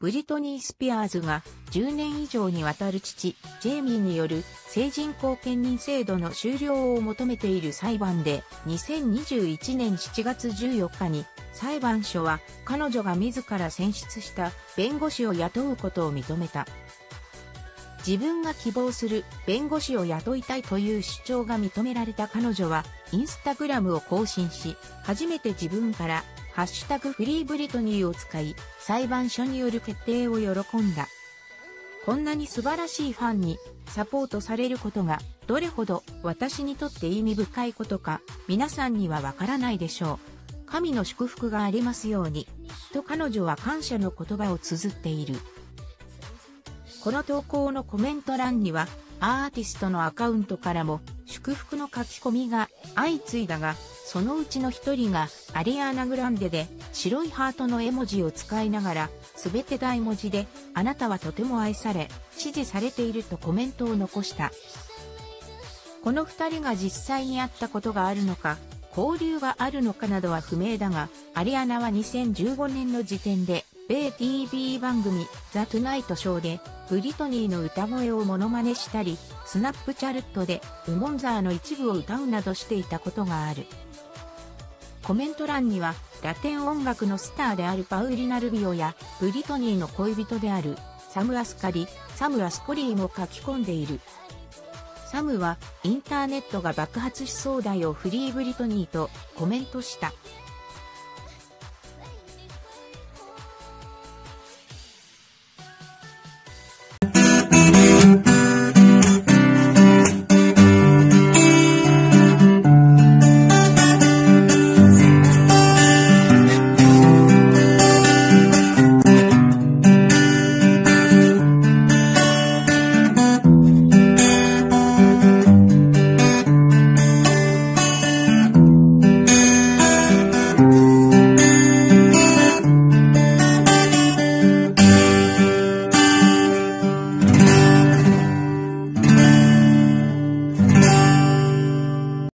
ブリトニー・スピアーズが10年以上にわたる父、ジェイミーによる成人後見人制度の終了を求めている裁判で、2021年7月14日に裁判所は彼女が自ら選出した弁護士を雇うことを認めた。自分が希望する弁護士を雇いたいという主張が認められた彼女は、インスタグラムを更新し、初めて自分からハッシュタグフリーブリトニーを使い、裁判所による決定を喜んだ。こんなに素晴らしいファンにサポートされることがどれほど私にとって意味深いことか皆さんにはわからないでしょう。神の祝福がありますように。と彼女は感謝の言葉を綴っている。この投稿のコメント欄にはアーティストのアカウントからも祝福の書き込みが相次いだが、そのうちの一人がアリアーナ・グランデで白いハートの絵文字を使いながら、すべて大文字で、あなたはとても愛され、支持されているとコメントを残した。この二人が実際に会ったことがあるのか、交流があるのかなどは不明だが、アリアナは2015年の時点で、米 TV 番組ザ・トゥナイトショーでブリトニーの歌声をモノマネしたり、スナップチャルットで Womanizer の一部を歌うなどしていたことがある。コメント欄にはラテン音楽のスターであるパウリナ・ルビオやブリトニーの恋人であるサム・アスカリ、サム・アスコリーも書き込んでいる。サムはインターネットが爆発しそうだよ Free Britney とコメントした。